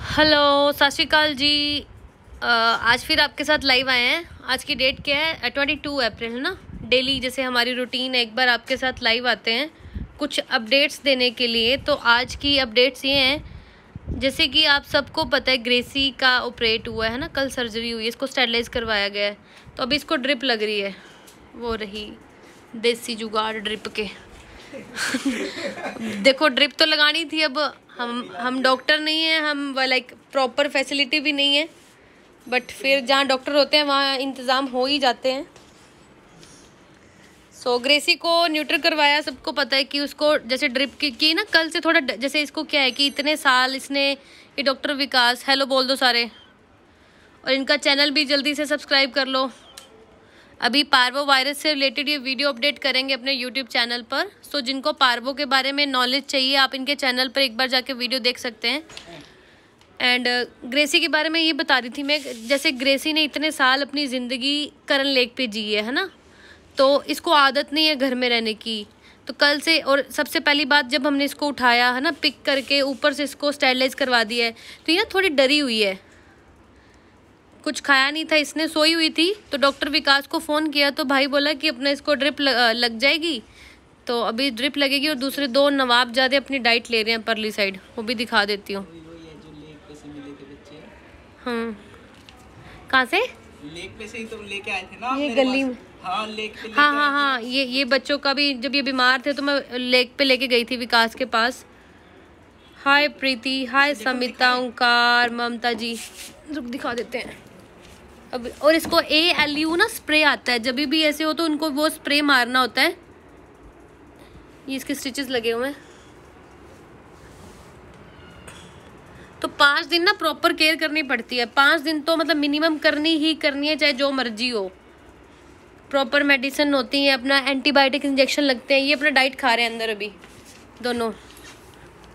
Hello सत श्रीकाल जी। आज फिर आपके साथ लाइव आए हैं। आज की डेट क्या है? ट्वेंटी टू अप्रैल है ना? डेली जैसे हमारी रूटीन है एक बार आपके साथ लाइव आते हैं, कुछ अपडेट्स देने के लिए। तो आज की अपडेट्स ये हैं, जैसे कि आप सबको पता है ग्रेसी का ऑपरेट हुआ है ना? कल सर्जरी हुई है इसको स्टेरलाइज करवाया गया है। तो अभी इसको ड्रिप लग रही है। वो रही देसी जुगाड़ ड्रिप के। देखो ड्रिप तो लगानी थी अब हम हम डॉक्टर नहीं हैं हम लाइक प्रॉपर फैसिलिटी भी नहीं है बट फिर जहाँ डॉक्टर होते हैं वहाँ इंतज़ाम हो ही जाते हैं। सो so, ग्रेसी को न्यूट्र करवाया सबको पता है कि उसको जैसे ड्रिप की, की ना कल से थोड़ा जैसे इसको क्या है कि इतने साल इसने ये डॉक्टर विकास हेलो बोल दो सारे और इनका चैनल भी जल्दी से सब्सक्राइब कर लो। अभी पार्वो वायरस से रिलेटेड ये वीडियो अपडेट करेंगे अपने यूट्यूब चैनल पर। सो जिनको पार्वो के बारे में नॉलेज चाहिए, आप इनके चैनल पर एक बार जाके वीडियो देख सकते हैं। एंड ग्रेसी के बारे में ये बता रही थी मैं, जैसे ग्रेसी ने इतने साल अपनी ज़िंदगी करन लेक पे जी है है ना? तो इसको आदत नहीं है घर में रहने की। तो कल से, और सबसे पहली बात, जब हमने इसको उठाया, है ना पिक करके ऊपर से इसको स्टेरलाइज करवा दिया है तो ये ना थोड़ी डरी हुई है। कुछ खाया नहीं था इसने सोई हुई थी तो डॉक्टर विकास को फ़ोन किया तो भाई बोला कि अपना इसको ड्रिप लग जाएगी। तो अभी ड्रिप लगेगी और दूसरे दो नवाब ज़्यादा अपनी डाइट ले रहे हैं परली साइड वो भी दिखा देती हूँ। वही वही है जो लेक पे से मिले थे बच्चे। हाँ कहाँ से? लेक पे से ही तो लेके आए थे ना ये गली में। हाँ लेक पे हाँ हाँ हाँ ये ये बच्चों का भी जब ये बीमार थे तो मैं लेक पे लेके गई थी विकास के पास। हाय प्रीति हाय समिता ओंकार ममता जी। रुक दिखा देते हैं। अब और इसको ए एल यू ना स्प्रे आता है। जब भी ऐसे हो तो उनको वो स्प्रे मारना होता है। ये इसके स्टिचेस लगे हुए हैं। तो पाँच दिन ना प्रॉपर केयर करनी पड़ती है। पाँच दिन तो मतलब मिनिमम करनी ही करनी है चाहे जो मर्ज़ी हो। प्रॉपर मेडिसिन होती है अपना एंटीबायोटिक इंजेक्शन लगते हैं। ये अपना डाइट खा रहे हैं अंदर अभी दोनों।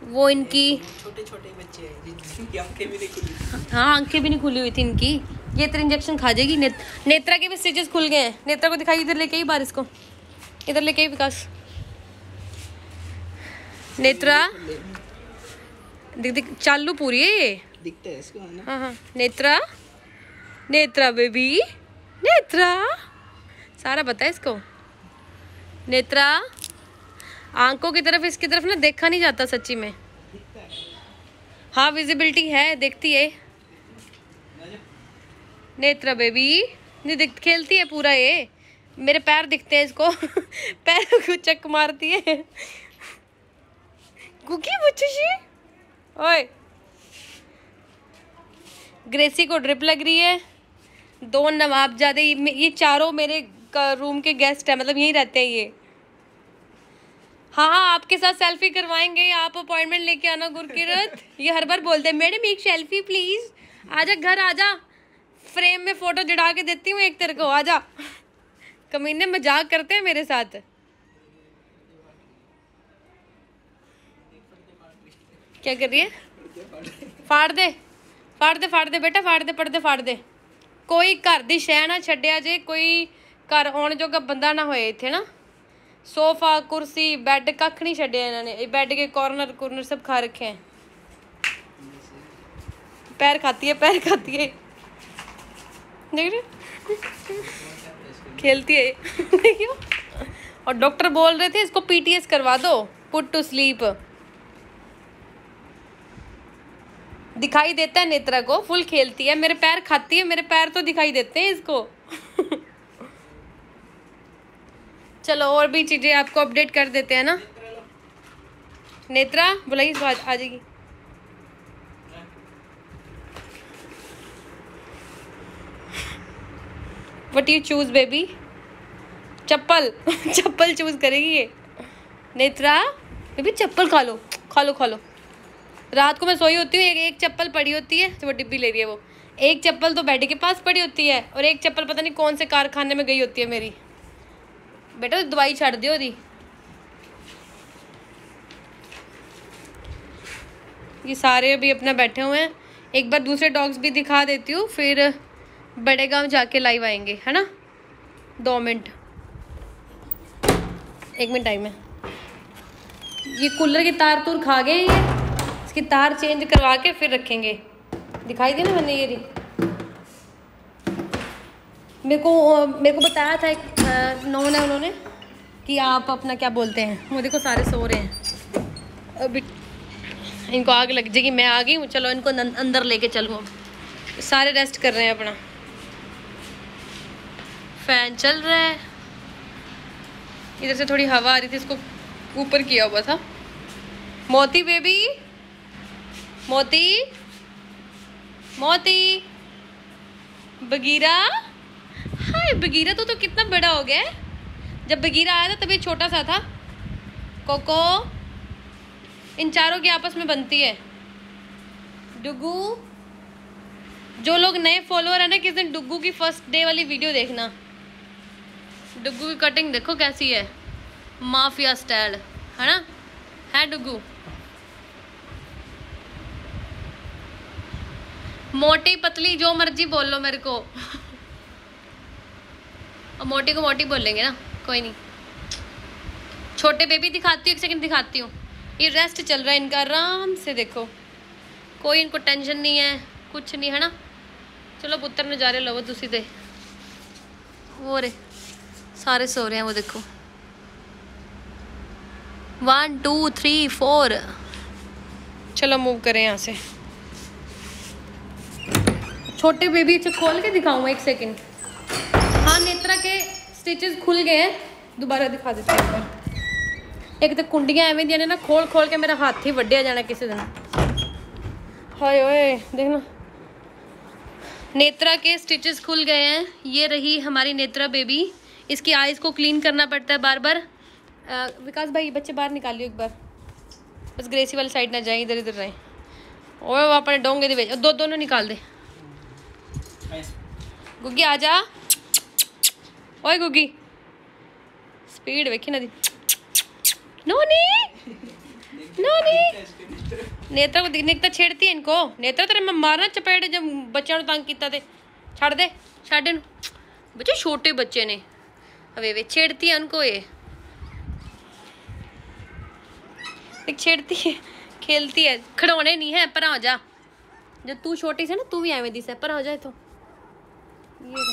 वो इनकी छोटे छोटे बच्चे हैं आँखें भी नहीं खुली। हाँ आँखें भी नहीं खुली हुई थी इनकी। ये तेरे इंजेक्शन खा जाएगी। नेत, नेत्रा के भी स्टिचेस खुल गए हैं। नेत्रा को दिखाई इधर लेके आई बारिश को इधर लेके आई विकास। नेत्रा दिख दिख चालू पूरी है ये। दिखता है इसको ना? हाँ हाँ। नेत्रा नेत्रा बेबी नेत्रा। सारा पता है इसको। नेत्रा आँखों की तरफ़ इसकी तरफ़ ना देखा नहीं जाता सच्ची में। हाँ। विजिबिलिटी है देखती है। नेत्रा बेबी, नहीं दिख, खेलती है पूरा ये। मेरे पैर दिखते हैं इसको। पैरों को चक मारती है। कुकी बुच्ची? ओए। ग्रेसी को ड्रिप लग रही है। दो नवाब ज़्यादा ये चारों मेरे रूम के गेस्ट हैं मतलब यहीं रहते हैं ये। हाँ हाँ आपके साथ सेल्फी करवाएँगे, आप अपॉइंटमेंट लेके आना गुरकिरत। ये हर बार बोलते हैं, मैडम, एक सेल्फी प्लीज़ आजा, घर आजा। फ्रेम में फोटो जड़ा के देती हूँ एक तेरे को आजा कमीने मजाक करते हैं मेरे साथ क्या कर रही है फाड़ दे फाड़ दे फाड़ दे बेटा फाड़ दे ਪੜਦੇ फाड़ दे ਕੋਈ ਘਰ ਦੀ ਸ਼ੈ ਨਾ ਛੱਡਿਆ ਜੇ ਕੋਈ ਘਰ ਆਉਣ ਜੋਗਾ ਬੰਦਾ ਨਾ ਹੋਏ ਇੱਥੇ ਨਾ सोफा कुर्सी बेड कख नहीं छड़िया इन्होंने ये बेड के कॉर्नर कॉर्नर सब खा रखे हैं पैर खाती है पैर खाती है देख रहे खेलती है देखियो और डॉक्टर बोल रहे थे, इसको पीटीएस करवा दो। पुट टू स्लीप दिखाई देता है नेत्रा को, फुल खेलती है। मेरे पैर खाती है, मेरे पैर तो दिखाई देते हैं इसको। चलो, और भी चीज़ें आपको अपडेट कर देते हैं ना। नेत्रा आ आ जाएगी। वट यू चूज़ बेबी चप्पल। चप्पल चूज़ करेगी ये। नेत्रा बेबी चप्पल खा लो। खा लो खा लो। रात को मैं सोई होती हूँ एक एक चप्पल पड़ी होती है। तो वो डिब्बी ले रही है वो। एक चप्पल तो बेड के पास पड़ी होती है और एक चप्पल पता नहीं कौन से कारखाने में गई होती है मेरी। बेटा, दवाई छड़ दियो दी ये सारे अभी अपना बैठे हुए हैं। एक बार दूसरे डॉग्स भी दिखा देती हूँ, फिर बड़े गाँव जाके लाइव आएँगे, है ना? दो मिनट। एक मिनट टाइम है। ये कूलर की तार तूर खा गए ये। इसकी तार चेंज करवा के फिर रखेंगे। दिखाई दी ना मैंने ये रही मेरे को मेरे को बताया था एक नौ ने उन्होंने कि आप अपना क्या बोलते हैं? वो देखो सारे सो रहे हैं। अभी इनको आग लग जाएगी, मैं आ गई हूँ। चलो इनको अंदर लेके चलो। सारे रेस्ट कर रहे हैं अपना। फ़ैन चल रहा है। इधर से थोड़ी हवा आ रही थी, इसको ऊपर किया हुआ था। मोती बेबी, मोती मोती। बगीरा, हाय, बगीरा तो तो कितना बड़ा हो गया जब बगीरा आया था तभी छोटा सा था। कोको, इन चारों की आपस में बनती है। डुगू, जो लोग नए फॉलोअर है ना, किस दिन डुगू की फ़र्स्ट डे वाली वीडियो देखना। डुगू की कटिंग देखो कैसी है। माफिया स्टाइल है ना? है डुगू मोटी पतली जो मर्ज़ी बोल मेरे को। और मोटी को मोटी बोलेंगे ना, कोई नहीं। छोटे बेबी दिखाती हूँ, एक सेकंड दिखाती हूँ। ये रेस्ट चल रहा है इनका, आराम से देखो। कोई इनको टेंशन नहीं है, कुछ नहीं, है ना? चलो पुत्र नज़ारे लो तुसी दे। वो रे। सारे सो रहे हैं वो देखो वन टू थ्री फोर चलो मूव करें यहाँ से छोटे बेबी से खोल के दिखाऊँ एक सेकंड हाँ नेत्रा के स्टिचेस खुल गए हैं दोबारा दिखा देते हैं एक बार एक तो कुंडियां एवं ਦੀਆਂ ਨੇ ਨਾ ਖੋਲ ਖੋਲ ਕੇ ਮੇਰਾ ਹੱਥ ਹੀ ਵੱਢਿਆ ਜਾਣਾ ਕਿਸੇ ਦਿਨ हाय ओए देखना नेत्रा के स्टिचेस खुल गए हैं ये रही हमारी नेत्रा बेबी इसकी आइज़ को क्लीन करना पड़ता है बार बार आ, विकास भाई बच्चे बाहर निकालियो एक बार। बस ग्रेसी वाली साइड ना जाए इधर इधर रहें। और अपने डोंगे दे दो दोनों निकाल दे। गुग्गी आ जा। ओए गुग्गी। स्पीड वेखी ना दी। नो नोनी! नोनी! नेत्रा को निकता छेड़ती है इनको। नेत्र तेरे मैं मारना चपेट जब बच्चों तंग किया छड़ दे। छड़ बच्चे छोटे बच्चे ने। अवे वे छेड़ती है उनको ये। एक छेड़ती है, खेलती है। खड़ौने नहीं है, पर आ जा। जब तू छोटी से ना, तू भी आवे दी से पर आ जाए तो ये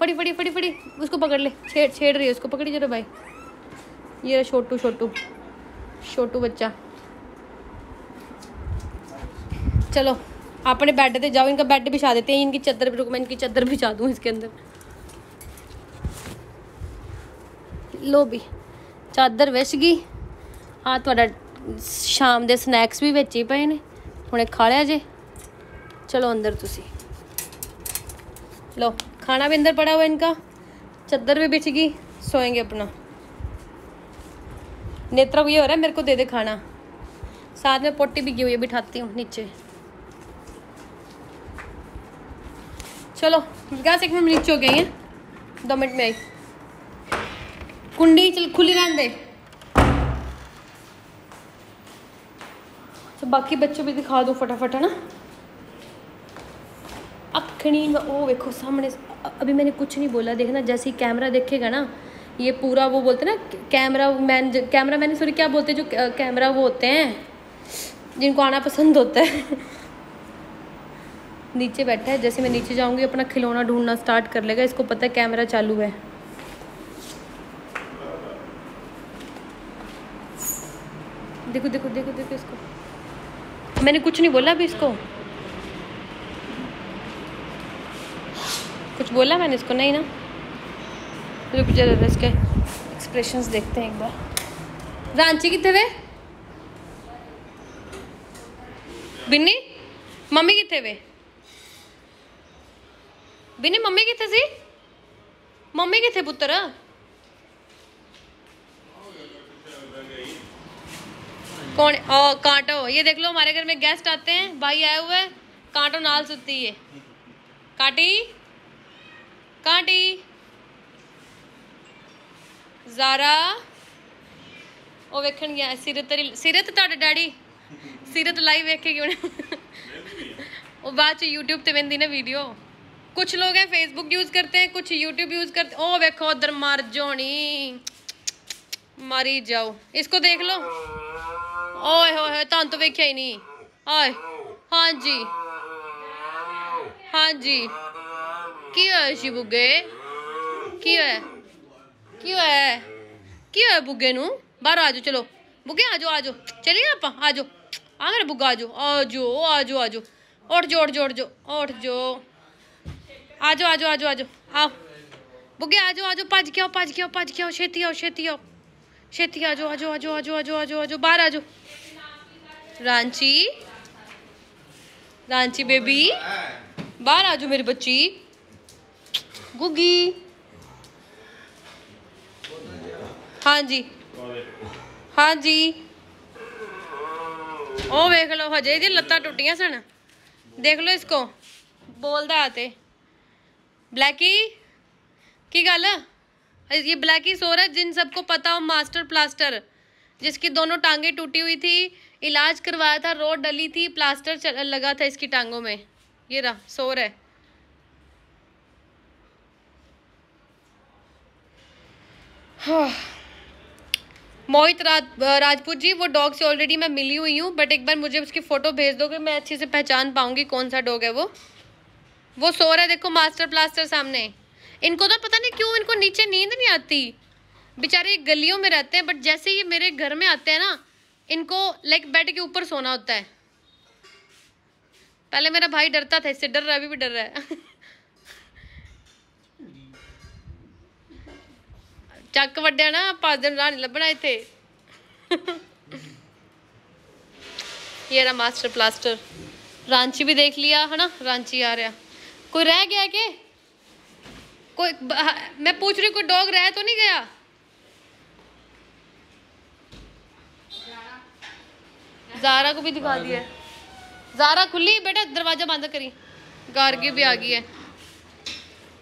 फटी फटी फटी फटी उसको पकड़ ले। छेड़ छेड़ रही है, उसको पकड़ी जरा भाई। ये छोटू छोटू। छोटू बच्चा। चलो, अपने बेड पे जाओ, इनका बेड बिछा देते हैं। इनकी चादर भी रुको, मैं इनकी चादर बिछा दूँ इसके अंदर। लो भी ਚਾਦਰ ਵਿਛ ਗਈ ਆ ਤੁਹਾਡਾ ਸ਼ਾਮ ਦੇ ਸਨੈਕਸ ਵੀ ਵਿੱਚ ਹੀ ਪਏ ਨੇ ਹੁਣੇ ਖਾ ਲਿਆ ਜੇ ਚਲੋ ਅੰਦਰ ਤੁਸੀਂ लो खाना भी अंदर पड़ा हुआ है इनका चादर भी बिछ गई सोएंगे अपना नेत्रा को ये हो रहा है मेरे को दे दे खाना साथ में पोटी भी की हुई है बिठाती हूँ नीचे चलो विकास एक मिनट नीचे हो गई है दो मिनट में आई कुंडी चल, खुली रहने दे। तो बाकी बच्चों भी दिखा दो फटाफट, है ना? अखनी वो देखो, सामने अभी मैंने कुछ नहीं बोला, देखना, जैसे ही कैमरा देखेगा ना, ये पूरा वो बोलते ना cameraman cameraman sorry क्या बोलते जो कैमरा वो होते हैं, जिनको आना पसंद होता है। नीचे बैठा है, जैसे मैं नीचे जाऊँगी, अपना खिलौना ढूंढना स्टार्ट कर लेगा, इसको पता है कैमरा चालू है। देखो देखो देखो देखो इसको। मैंने कुछ नहीं बोला अभी इसको। कुछ बोला मैंने इसको, नहीं ना? रुक जरा इसके एक्सप्रेशंस देखते हैं एक बार। रांची कितने वे? बिन्नी, मम्मी कितने वे? बिन्नी, मम्मी कितने सी? मम्मी कितने पुत्र? कौन ओ कांटो ये देख लो हमारे घर में गेस्ट आते हैं भाई आए हुए कांटो नाल सुती है काटी काटी ज़ारा ਉਹ ਵੇਖਣ ਗਿਆ ਸਿਰਤ ਤੇਰੀ ਸਿਰਤ ਤੁਹਾਡੇ ਡੈਡੀ ਸਿਰਤ ਲਾਈਵ ਵੇਖ ਕੇ ਉਹਨੇ ਉਹ ਬਾਅਦ ਚ YouTube ਤੇ ਵੰਦੀ ਨਾ ਵੀਡੀਓ ਕੁਝ ਲੋਕ ਹੈ Facebook ਯੂਜ਼ ਕਰਤੇ ਹੈ ਕੁਝ YouTube ਯੂਜ਼ ਕਰਤੇ ਉਹ ਵੇਖੋ ਉਧਰ ਮਰ ਜੋਣੀ ਮਾਰੀ ਜਾਓ ਇਸਕੋ ਦੇਖ ਲਓ ਓਏ ਹੋਏ ਹੋਏ ਤੁਹਾਨੂੰ ਤਾਂ ਵੇਖਿਆ ਹੀ ਨਹੀਂ ਆਏ ਹਾਂਜੀ ਹਾਂਜੀ ਕੀ ਹੋਇਆ ਸੀ ਬੁੱਗੇ ਕੀ ਹੋਇਆ ਕੀ ਹੋਇਆ ਕੀ ਹੋਇਆ ਬੁੱਗੇ ਨੂੰ ਬਾਹਰ ਆਜੋ ਚਲੋ ਬੁੱਗੇ ਆਜੋ ਆਜੋ ਚਲੀਏ ਆਪਾਂ ਆਜੋ ਆ ਮੇਰੇ ਬੁੱਗਾ ਆਜੋ ਆਜੋ ਆਜੋ ਆਜੋ ਉੱਠ ਜੋ ਉੱਠ ਜੋ ਉੱਠ ਜੋ ਉੱਠ ਜੋ ਆਜੋ ਆਜੋ ਆਜੋ ਆਜੋ ਆਓ ਬੁੱਗੇ ਆਜੋ ਆਜੋ ਭੱਜ ਕੇ ਆਓ ਭੱਜ ਕੇ ਆਓ ਭੱਜ ਕੇ ਆਓ ਛੇਤੀ ਆਓ ਛੇਤੀ ਆਓ ਛੇਤੀ ਆਜੋ ਆਜੋ ਆਜੋ ਆਜੋ ਆਜੋ ਆਜੋ ਬਾਹਰ ਆਜੋ रांची। रांची बेबी बाहर आ जाओ मेरी बच्ची। गुगी हाँ जी। हाँ जी। ओ, वेख लो, हजे ये लत्ता टुटिया सन। देख लो इसको। बोलता आते ब्लैकी, की गल ये ब्लैकी सो रहा है जिन सबको पता हो, मास्टर प्लास्टर। जिसकी दोनों टांगे टूटी हुई थी, इलाज करवाया था, रोड डली थी, प्लास्टर लगा था इसकी टांगों में। ये रहा, सो रहा है। हाँ। मोहित राज, राजपूत जी, वो डॉग से ऑलरेडी मैं मिली हुई हूँ बट एक बार मुझे उसकी फ़ोटो भेज दोगे मैं अच्छे से पहचान पाऊँगी कौन सा डॉग है वो। वो सो रहा है, देखो मास्टर प्लास्टर सामने। इनको तो पता नहीं क्यों इनको नीचे नींद नहीं आती। बेचारे गलियों में रहते हैं बट जैसे ये मेरे घर में आते हैं ना इनको लाइक बेड के ऊपर सोना होता है पहले मेरा भाई डरता था इससे डर रहा है अभी भी डर रहा है ਚੱਕ ਵੱਡਿਆ ਨਾ ਪੰਜ ਦਿਨ ਰਾਹ ਨਹੀਂ ਲੱਭਣਾ ਇੱਥੇ ये रहा मास्टर प्लास्टर रांची भी देख लिया है ना रांची आ रहा कोई रह गया के कोई ब- हाँ, मैं पूछ रही हूँ, कोई डॉग रह तो नहीं गया जारा को भी दिखा दिया। जारा खुली बेटा दरवाज़ा बंद करी। गार्गी भी आ गई है।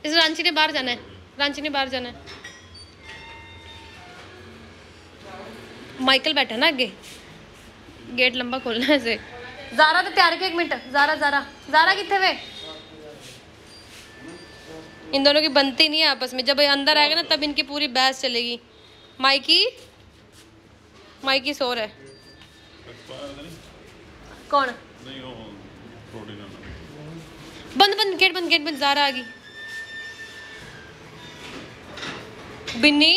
इस रांची ने बाहर जाना है। रांची ने बाहर जाना है। माइकल बैठा ना आगे। गेट लंबा खोलना है इसे। जारा तो तैयार रखे एक मिनट। Zara Zara. जारा कितने वे? इन दोनों की बनती नहीं है आपस में। जब ये अंदर आएगा ना तब इनकी पूरी बहस चलेगी। माइकी? माइकी सो रहा है। कौन? बंद बंद गेट बंद गेट बंद जारा आ गई बिन्नी?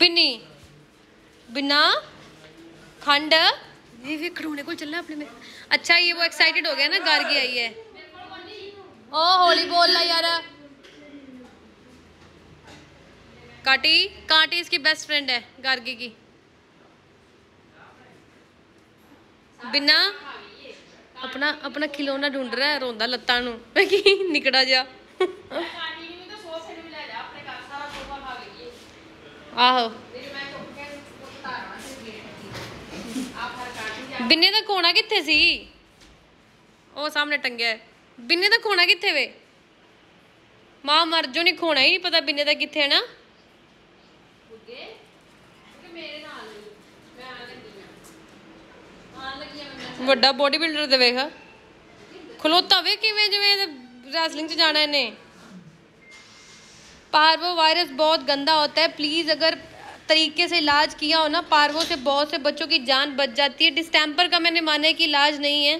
बिन्नी? बिना खंड? ये भी खड़ोने को चलना अपने में। अच्छा ये वो एक्साइटेड हो गया ना गार की आई है। ओ होली बोल ला यार। काटी काटी इसकी बेस्ट फ्रेंड है गार्गी की। ਬਿਨਾ ਆਪਣਾ ਆਪਣਾ ਖਿਲੌਣਾ ਢੂੰਡ ਰਿਹਾ ਰੋਂਦਾ ਲੱਤਾਂ ਨੂੰ। ਕਿ ਨਿਕੜਾ ਜਾ ਆਹੋ। ਬਿੰਨੇ ਦਾ ਕੋਣਾ ਕਿੱਥੇ ਸੀ? ਉਹ ਸਾਹਮਣੇ ਟੰਗਿਆ ਹੈ। ਬਿੰਨੇ ਦਾ ਕੋਣਾ ਕਿੱਥੇ ਵੇ? ਮਾਂ ਮਰ ਜੋ ਨਹੀਂ ਖੋਣਾ ਹੀ ਨਹੀਂ ਪਤਾ ਬਿੰਨੇ ਦਾ ਕਿੱਥੇ ਹੈ ਨਾ? ਬੁੱਗੇ ਕਿ ਮੇਰੇ ਨਾਲ। ਨਹੀਂ ਵੱਡਾ ਬੋਡੀ ਬਿਲਡਰ ਤੇ ਵੇਖ। ਖਲੋਤਾ ਵੇ ਕਿਵੇਂ, ਜਿਵੇਂ ਰੈਸਲਿੰਗ 'ਚ ਜਾਣਾ ਇਹਨੇ। पारवो वायरस बहुत गंदा होता है प्लीज़ अगर तरीके से इलाज किया हो ना पार्वो से बहुत से बच्चों की जान बच जाती है डिस्टेंपर का मैंने माना है कि इलाज नहीं है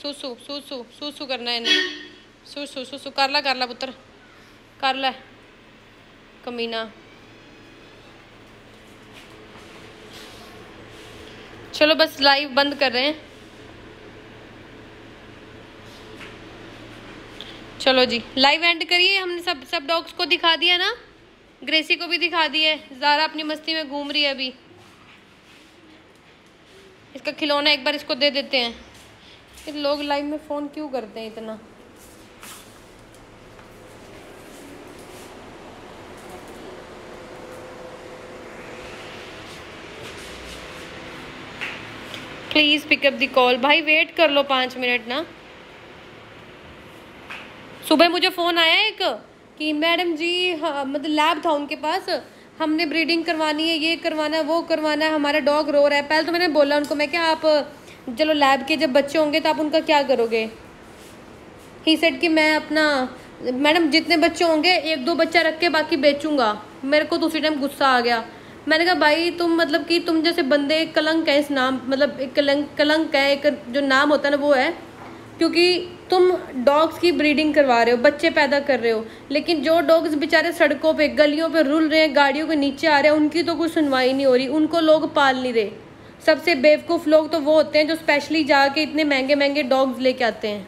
सूसू सूसू सूसू करना है नहीं सूसू कर ला कर ला पुत्र कर ला कमीना चलो बस लाइव बंद कर रहे हैं। चलो जी लाइव एंड करिए, हमने सब सब डॉग्स को दिखा दिया ना? ग्रेसी को भी दिखा दिया है। जारा अपनी मस्ती में घूम रही है अभी। इसका खिलौना एक बार इसको दे देते हैं। लोग लाइव में फ़ोन क्यों करते हैं इतना? Please pick up the call भाई वेट कर लो पाँच मिनट ना। सुबह मुझे फ़ोन आया एक कि मैडम जी मतलब लैब था उनके पास। हमने ब्रीडिंग करवानी है, ये करवाना है, वो करवाना है, हमारा डॉग रो रहा है। पहले तो मैंने बोला उनको, मैं क्या आप, चलो लैब के जब बच्चे होंगे तो आप उनका क्या करोगे? ही सेट कि मैं अपना, मैडम, जितने बच्चे होंगे, एक दो बच्चा रख के बाकी बेचूँगा। मेरे को तो उसी टाइम गुस्सा आ गया। मैंने कहा, भाई, तुम मतलब कि तुम जैसे बंदे कलंक है इस नाम मतलब एक कलंक कलंक है, एक जो नाम होता है ना, वो है, क्योंकि तुम डॉग्स की ब्रीडिंग करवा रहे हो, बच्चे पैदा कर रहे हो, लेकिन जो डॉग्स बेचारे सड़कों पे, गलियों पे रुल रहे हैं, गाड़ियों के नीचे आ रहे हैं, उनकी तो कुछ सुनवाई नहीं हो रही, उनको लोग पाल नहीं रहे। सबसे बेवकूफ़ लोग तो वो होते हैं, जो स्पेशली जाके इतने महँगे महँगे डॉग्स लेके आते हैं।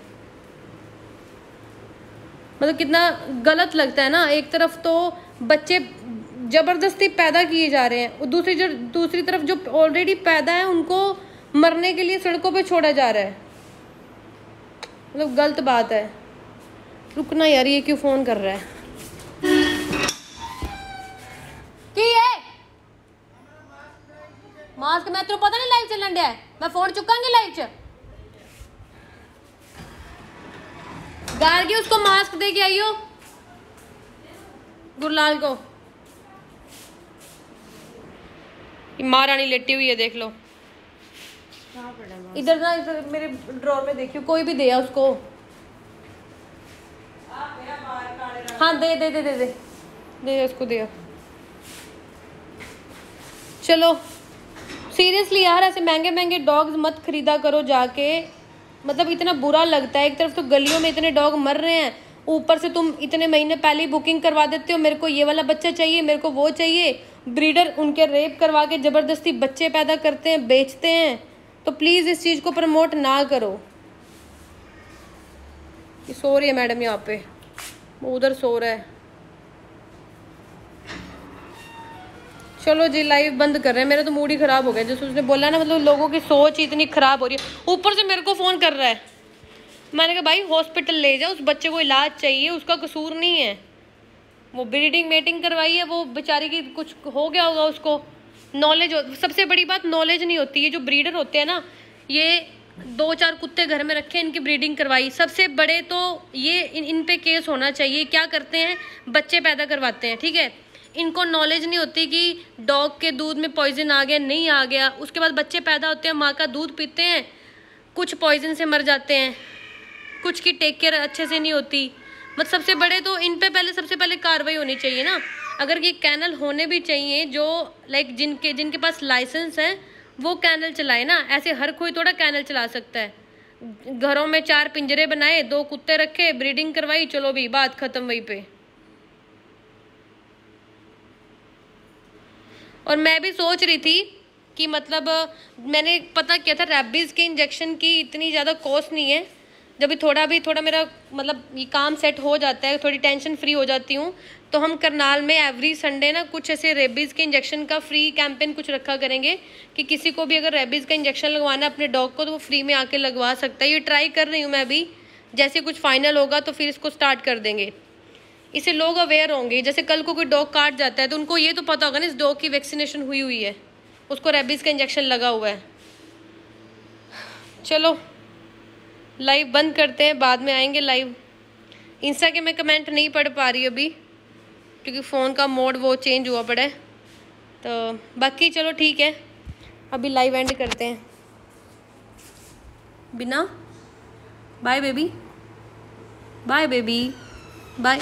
मतलब कितना गलत लगता है ना, एक तरफ़ तो बच्चे ज़बरदस्ती पैदा किए जा रहे हैं। और दूसरी जो दूसरी तरफ़ जो ऑलरेडी पैदा है, उनको मरने के लिए सड़कों पे छोड़ा जा रहा है। मतलब गलत बात है। रुकना यार, ये क्यों फ़ोन कर रहा है? की है मास्क मैं तेरे पता नहीं लाइव चलन दिया मैं फ़ोन चुकांगी लाइव च। गार्गी, उसको मास्क दे के आइयो। गुरलाल को। महारानी लेटी हुई है देख लो। इधर ना इधर मेरे ड्रॉर में देखियो कोई भी दिया उसको। हाँ दे दे दे दे दे। दे उसको दिया चलो। सीरियसली यार ऐसे महँगे महँगे डॉग्स मत खरीदा करो जाके। मतलब इतना बुरा लगता है एक तरफ़ तो गलियों में इतने डॉग मर रहे हैं ऊपर से तुम इतने महीने पहले ही बुकिंग करवा देते हो मेरे को ये वाला बच्चा चाहिए मेरे को वो चाहिए। ब्रीडर उनके रेप करवा के ज़बरदस्ती बच्चे पैदा करते हैं, बेचते हैं तो प्लीज़ इस चीज़ को प्रमोट ना करो। ये सो रही है मैडम यहाँ पे। वो उधर सो रहा है। चलो जी लाइव बंद कर रहे हैं। मेरा तो मूड ही ख़राब हो गया। जैसे उसने बोला ना मतलब लोगों की सोच ही इतनी ख़राब हो रही है। ऊपर से मेरे को फ़ोन कर रहा है। मैंने कहा, भाई हॉस्पिटल ले जाओ। उस बच्चे को इलाज चाहिए, उसका कसूर नहीं है। वो ब्रीडिंग मेटिंग करवाई है, वो बेचारी की कुछ हो गया होगा उसको। नॉलेज सबसे बड़ी बात नॉलेज नहीं होती, ये जो ब्रीडर होते हैं ना, ये दो चार कुत्ते घर में रखे इनकी ब्रीडिंग करवाई। सबसे बड़े तो ये इन इन पे केस होना चाहिए क्या करते हैं, बच्चे पैदा करवाते हैं, ठीक है? इनको नॉलेज नहीं होती कि डॉग के दूध में पॉइजन आ गया, नहीं आ गया। उसके बाद बच्चे पैदा होते हैं, माँ का दूध पीते हैं, कुछ पॉइजन से मर जाते हैं, कुछ की टेक केयर अच्छे से नहीं होती। मतलब सबसे बड़े तो इन पे पहले, सबसे पहले कार्रवाई होनी चाहिए ना। अगर ये कैनल होने भी चाहिए, जो लाइक जिनके जिनके पास लाइसेंस है, वो कैनल चलाए ना। ऐसे हर कोई थोड़ा कैनल चला सकता है। घरों में चार पिंजरे बनाए, दो कुत्ते रखे ब्रीडिंग करवाई, चलो भी बात खत्म वहीं पे। और मैं भी सोच रही थी कि मतलब मैंने पता किया था रैबिस के इंजेक्शन की इतनी ज़्यादा कॉस्ट नहीं है। जब भी थोड़ा भी, थोड़ा मेरा मतलब ये काम सेट हो जाता है, थोड़ी टेंशन फ्री हो जाती हूँ तो हम करनाल में एवरी संडे ना कुछ ऐसे रेबीज़ के इंजेक्शन का फ्री कैंपेन कुछ रखा करेंगे कि किसी को भी अगर रेबीज़ का इंजेक्शन लगवाना अपने डॉग को तो वो फ्री में आके लगवा सकता है। ये ट्राई कर रही हूँ मैं अभी, जैसे कुछ फाइनल होगा तो फिर इसको स्टार्ट कर देंगे। इससे लोग अवेयर होंगे, जैसे कल को कोई डॉग काट जाता है तो उनको ये तो पता होगा ना इस डॉग की वैक्सीनेशन हुई हुई है, उसको रेबीज़ का इंजेक्शन लगा हुआ है। चलो। लाइव बंद करते हैं, बाद में आएँगे लाइव इंस्टा के मैं कमेंट नहीं पढ़ पा रही अभी, क्योंकि फ़ोन का मोड वो चेंज हुआ पड़ा है। तो बाकी चलो ठीक है, अभी लाइव एंड करते हैं। बिना? Bye baby bye baby bye